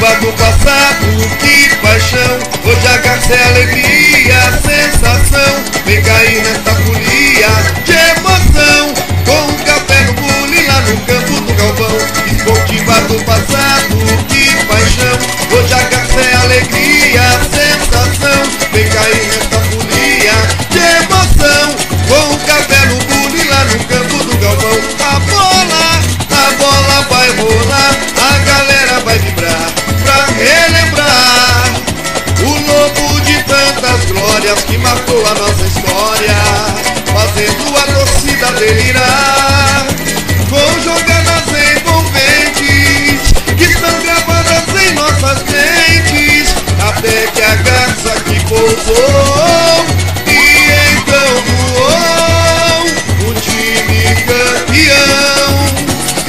do passado, que paixão. Hoje a garça é alegria, a sensação. Vem cair nessa voou e então voou o time campeão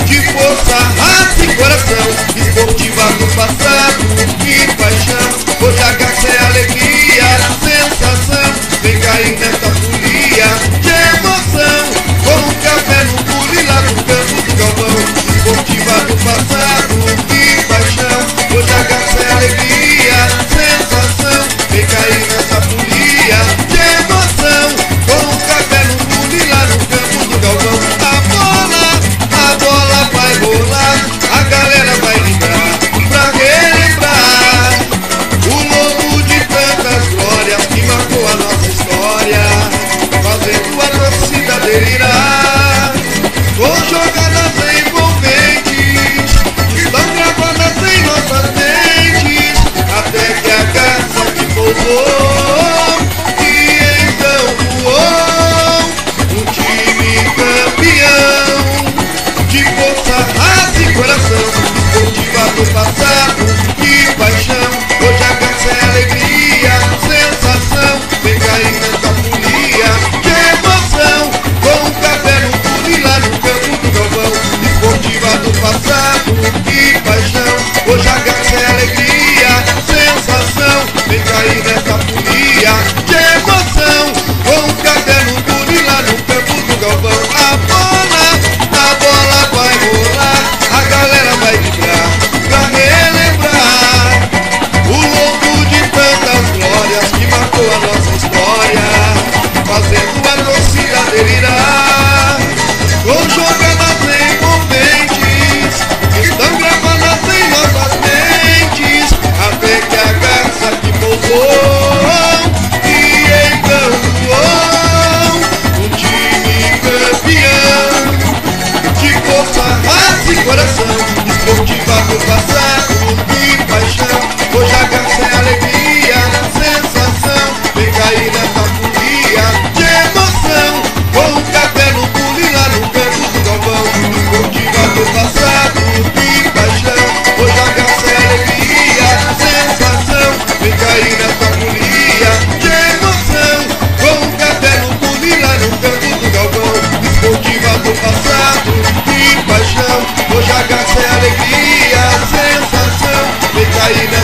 de força, raça e coração, esportiva no passado e paixão. Coração Esportiva do passado Vem